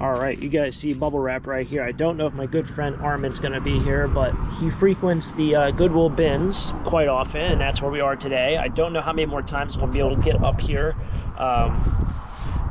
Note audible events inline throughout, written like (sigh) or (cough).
All right, you guys see bubble wrap right here. I don't know if my good friend Armin's to be here, but he frequents the uh, Goodwill bins quite often, and that's where we are today. I don't know how many more times we'll be able to get up here. Um,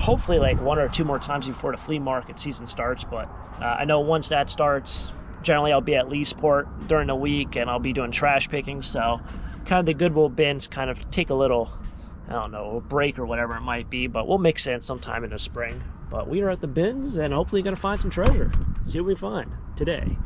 hopefully, like one or two more times before the flea market season starts. But uh, I know once that starts, generally I'll be at Leesport during the week, and I'll be doing trash picking. So, kind of the Goodwill bins kind of take a little, I don't know, a break or whatever it might be. But we'll mix in sometime in the spring. But we are at the bins and hopefully going to find some treasure. See what we find today.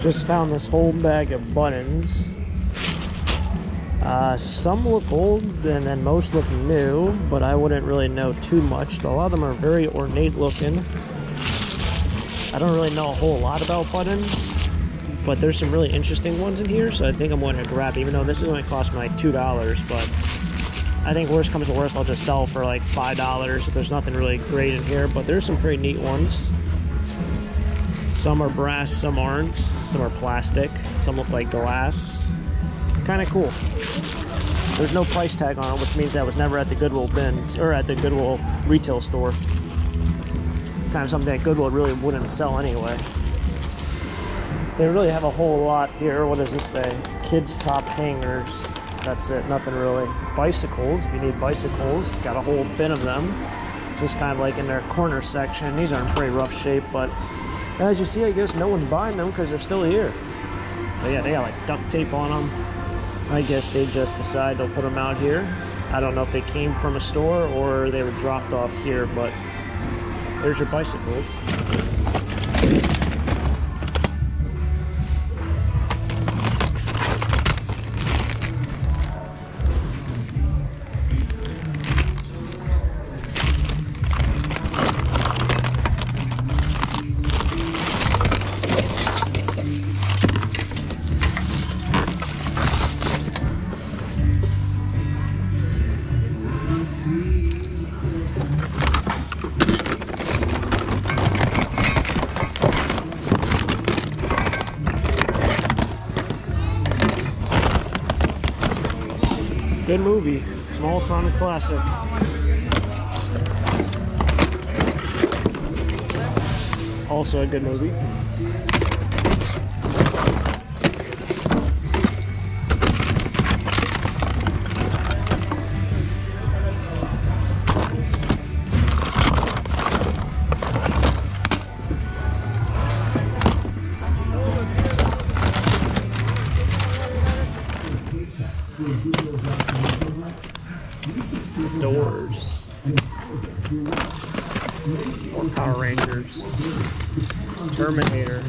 Just found this whole bag of buttons. Uh, some look old and then most look new, but I wouldn't really know too much. A lot of them are very ornate looking. I don't really know a whole lot about buttons, but there's some really interesting ones in here, so I think I'm going to grab, even though this is going to cost me like $2, but I think worst comes to worst, I'll just sell for like $5 if there's nothing really great in here, but there's some pretty neat ones. Some are brass, some aren't. Some are plastic. Some look like glass. Kind of cool. There's no price tag on it, which means that was never at the Goodwill bins or at the Goodwill retail store. Kind of something that Goodwill really wouldn't sell anyway. They really have a whole lot here. What does this say? Kids top hangers. That's it. Nothing really. Bicycles. If you need bicycles, got a whole bin of them. Just kind of like in their corner section. These are in pretty rough shape, but as you see, I guess no one's buying them because they're still here. But yeah, they got like duct tape on them. I guess they just decide they'll put them out here. I don't know if they came from a store or they were dropped off here, but there's your bicycles. An classic. Also a good movie. Doors. Or Power Rangers. Terminator.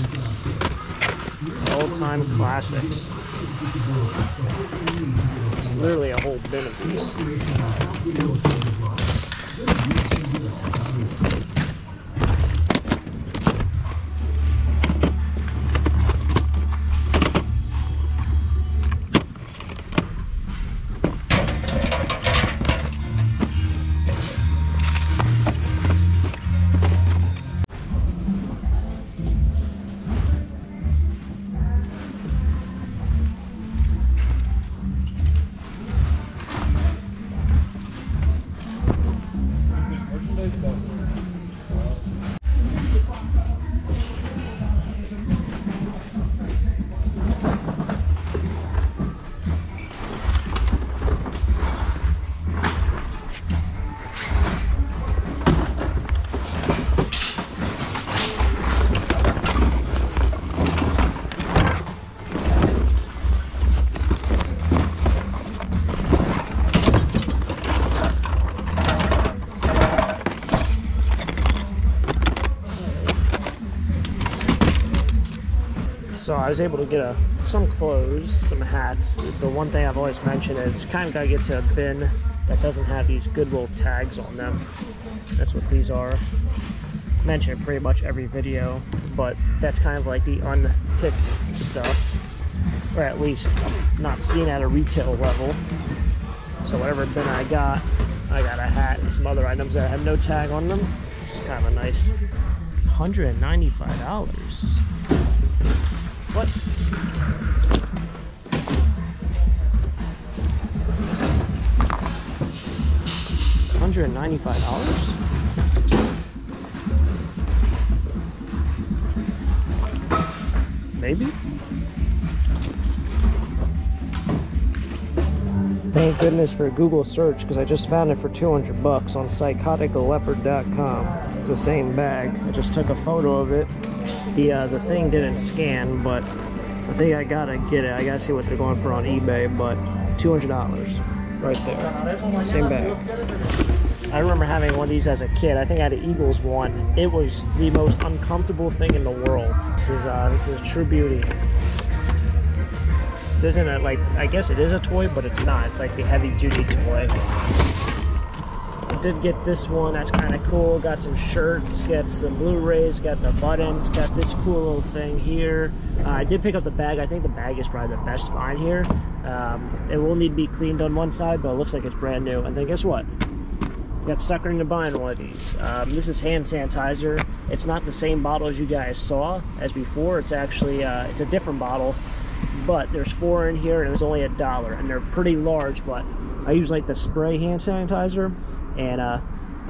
All-time classics. It's literally a whole bin of these. I was able to get a, some clothes, some hats. The one thing I've always mentioned is kind of got to get to a bin that doesn't have these Goodwill tags on them. That's what these are. Mention pretty much every video, but that's kind of like the unpicked stuff, or at least not seen at a retail level. So whatever bin I got, I got a hat and some other items that have no tag on them. It's kind of a nice $195. What? Hundred and ninety-five dollars. Maybe. Thank goodness for a Google search because I just found it for 200 bucks on psychoticaleopard.com. It's the same bag. I just took a photo of it. The uh, the thing didn't scan, but I think I gotta get it. I gotta see what they're going for on eBay, but $200 right there. Same bag. I remember having one of these as a kid. I think I had an Eagles one. It was the most uncomfortable thing in the world. This is uh, this is a true beauty. This isn't a, like, I guess it is a toy, but it's not. It's like the heavy duty toy. Did get this one. That's kind of cool. Got some shirts, got some Blu-rays, got the buttons, got this cool little thing here. Uh, I did pick up the bag. I think the bag is probably the best find here. Um, it will need to be cleaned on one side, but it looks like it's brand new. And then guess what? got suckered into buying one of these. Um, this is hand sanitizer. It's not the same bottle as you guys saw as before. It's actually, uh, it's a different bottle but there's four in here and it was only a dollar and they're pretty large but I use like the spray hand sanitizer and uh,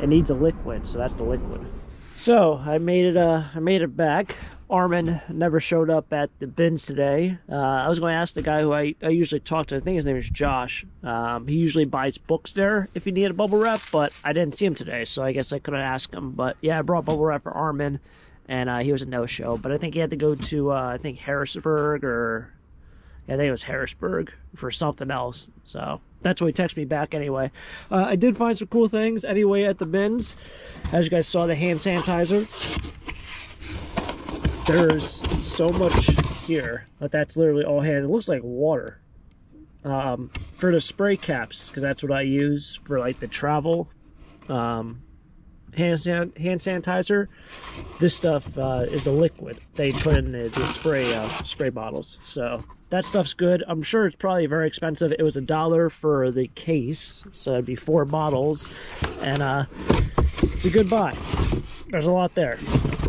it needs a liquid so that's the liquid. So I made it uh, I made it back. Armin never showed up at the bins today. Uh, I was going to ask the guy who I, I usually talk to I think his name is Josh. Um, he usually buys books there if you need a bubble wrap but I didn't see him today so I guess I couldn't ask him. But yeah I brought bubble wrap for Armin and uh, he was a no-show. But I think he had to go to uh, I think Harrisburg or I think it was Harrisburg for something else. So that's why he texted me back anyway. Uh, I did find some cool things anyway at the bins. As you guys saw, the hand sanitizer. There's so much here, but that's literally all hand. It looks like water. Um, for the spray caps, because that's what I use for like the travel um, hand, san hand sanitizer. This stuff uh, is the liquid they put in the, the spray uh, spray bottles. So that stuff's good. I'm sure it's probably very expensive. It was a dollar for the case, so it'd be four bottles, and uh, it's a good buy. There's a lot there.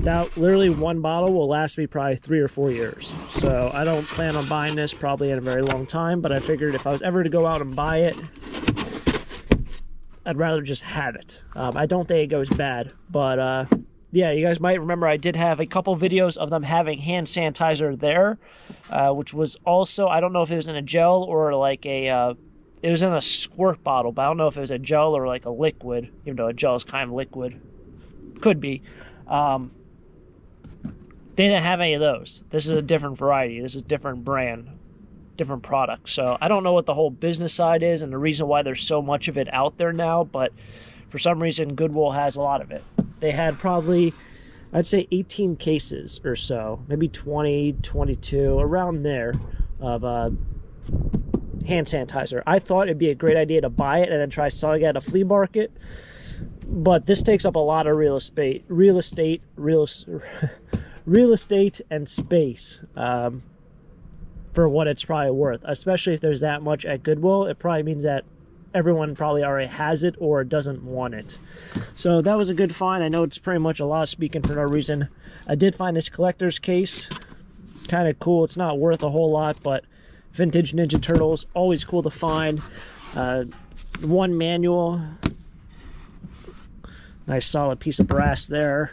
Now, literally one bottle will last me probably three or four years. So I don't plan on buying this probably in a very long time, but I figured if I was ever to go out and buy it, I'd rather just have it. Um, I don't think it goes bad, but uh, yeah, you guys might remember I did have a couple videos of them having hand sanitizer there, uh, which was also, I don't know if it was in a gel or like a, uh, it was in a squirt bottle, but I don't know if it was a gel or like a liquid, even though a gel is kind of liquid. Could be. Um, they didn't have any of those. This is a different variety. This is different brand different products. So I don't know what the whole business side is and the reason why there's so much of it out there now, but for some reason Goodwill has a lot of it. They had probably I'd say 18 cases or so, maybe 20, 22, around there of uh, hand sanitizer. I thought it'd be a great idea to buy it and then try selling it at a flea market, but this takes up a lot of real estate, real estate, real, (laughs) real estate and space. Um, for what it's probably worth, especially if there's that much at Goodwill. It probably means that everyone probably already has it or doesn't want it. So that was a good find. I know it's pretty much a lot speaking for no reason. I did find this collector's case. Kind of cool. It's not worth a whole lot, but vintage Ninja Turtles, always cool to find. Uh, one manual. Nice solid piece of brass there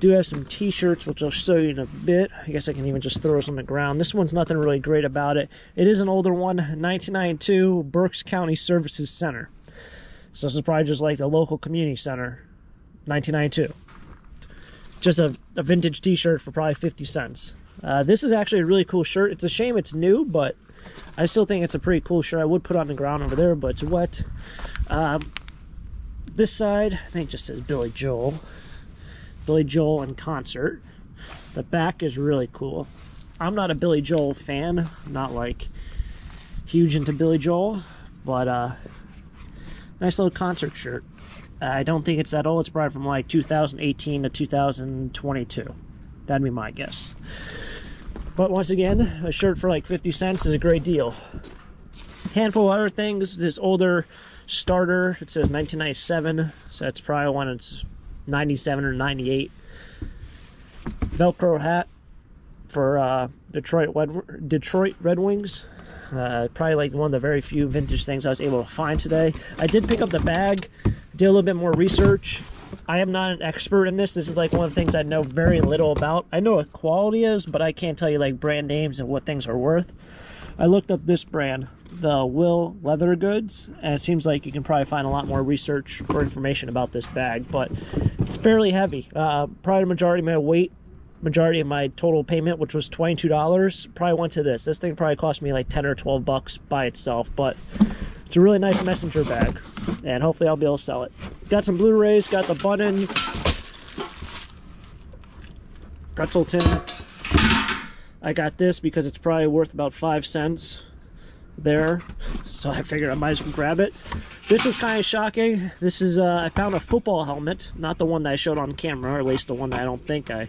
do have some t-shirts which i'll show you in a bit. I guess i can even just throw those on the ground. This one's nothing really great about it. It is an older one 1992 berks county services center. So this is probably just like the local community center 1992 just a, a vintage t-shirt for probably 50 cents. Uh, this is actually a really cool shirt. It's a shame it's new but i still think it's a pretty cool shirt. I would put on the ground over there but it's wet. Um, this side i think just says billy joel Billy Joel in concert. The back is really cool. I'm not a Billy Joel fan, not like huge into Billy Joel, but uh, nice little concert shirt. I don't think it's that old. It's probably from like 2018 to 2022. That'd be my guess. But once again, a shirt for like 50 cents is a great deal. Handful of other things. This older starter, it says 1997, so that's probably when it's 97 or 98. Velcro hat for uh, Detroit Red, Detroit Red Wings. Uh, probably like one of the very few vintage things I was able to find today. I did pick up the bag, did a little bit more research. I am not an expert in this. This is like one of the things I know very little about. I know what quality is, but I can't tell you like brand names and what things are worth. I looked up this brand, the Will Leather Goods, and it seems like you can probably find a lot more research or information about this bag, but it's fairly heavy. Uh, probably the majority of my weight majority of my total payment, which was $22, probably went to this. This thing probably cost me like 10 or 12 bucks by itself, but it's a really nice messenger bag, and hopefully I'll be able to sell it. Got some Blu-rays, got the buttons, pretzel tin. I got this because it's probably worth about five cents there, so I figured I might as well grab it. This was kind of shocking. This is, uh, I found a football helmet, not the one that I showed on camera, or at least the one that I don't think I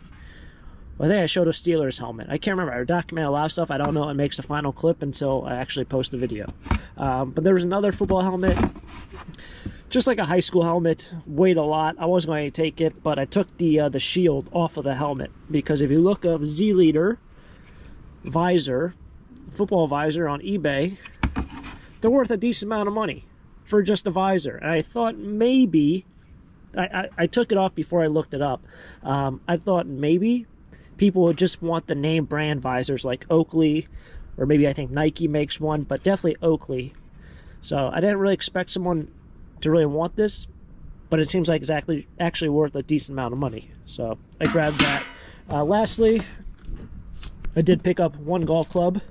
I think I showed a Steelers helmet. I can't remember. I document a lot of stuff. I don't know what makes the final clip until I actually post the video. Um, but there was another football helmet, just like a high school helmet. Weighed a lot. I wasn't going to take it, but I took the uh, the shield off of the helmet because if you look up Z Leader visor, football visor on eBay, they're worth a decent amount of money for just a visor. And I thought maybe I, I, I, took it off before I looked it up. Um, I thought maybe people would just want the name brand visors like Oakley, or maybe I think Nike makes one, but definitely Oakley. So I didn't really expect someone to really want this, but it seems like it's actually, actually worth a decent amount of money. So I grabbed that. Uh, lastly, I did pick up one golf club.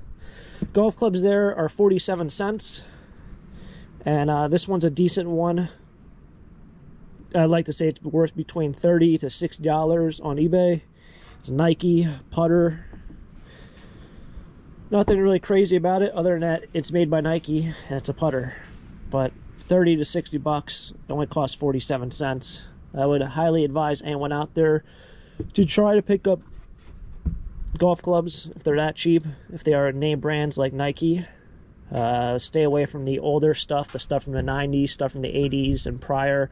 Golf clubs there are 47 cents. And uh, this one's a decent one. I'd like to say it's worth between 30 to $60 on eBay. It's a Nike putter. Nothing really crazy about it other than that it's made by Nike and it's a putter. But 30 to 60 bucks, it only costs 47 cents. I would highly advise anyone out there to try to pick up golf clubs if they're that cheap, if they are name brands like Nike. Uh, stay away from the older stuff, the stuff from the 90s, stuff from the 80s and prior.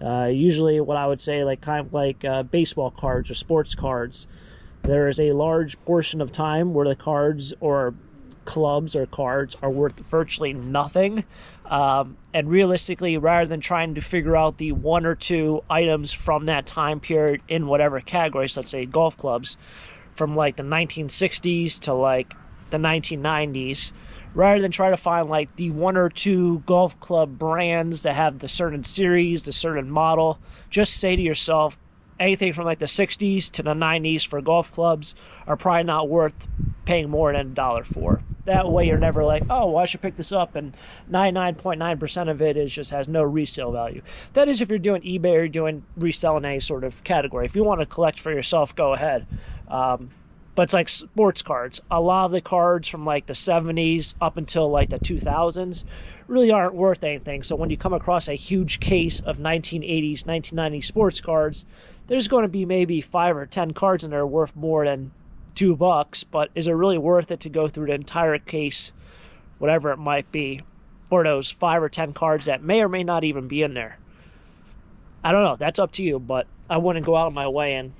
Uh, usually, what I would say, like kind of like uh, baseball cards or sports cards, there is a large portion of time where the cards or clubs or cards are worth virtually nothing. Um, and realistically, rather than trying to figure out the one or two items from that time period in whatever categories, let's say golf clubs, from like the 1960s to like the 1990s, rather than try to find like the one or two golf club brands that have the certain series, the certain model, just say to yourself, anything from like the 60s to the 90s for golf clubs are probably not worth paying more than a dollar for. That way you're never like, oh, well, I should pick this up, and 99.9% of it is just has no resale value. That is if you're doing eBay or doing reselling any sort of category. If you want to collect for yourself, go ahead. Um, but it's like sports cards. A lot of the cards from like the 70s up until like the 2000s really aren't worth anything. So when you come across a huge case of 1980s, 1990s sports cards, there's going to be maybe five or 10 cards in there worth more than two bucks. But is it really worth it to go through the entire case, whatever it might be, for those five or 10 cards that may or may not even be in there? I don't know. That's up to you, but I wouldn't go out of my way and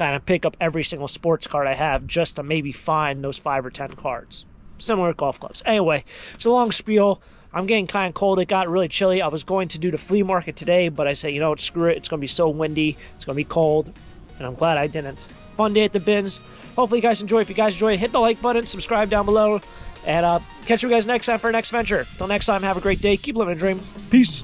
kind of pick up every single sports card I have just to maybe find those five or ten cards. Similar golf clubs. Anyway, it's a long spiel. I'm getting kind of cold. It got really chilly. I was going to do the flea market today, but I said, you know what, screw it. It's going to be so windy. It's going to be cold. And I'm glad I didn't. Fun day at the bins. Hopefully, you guys enjoy. If you guys enjoy, hit the like button, subscribe down below, and uh, catch you guys next time for our next venture. Till next time, have a great day. Keep living a dream. Peace.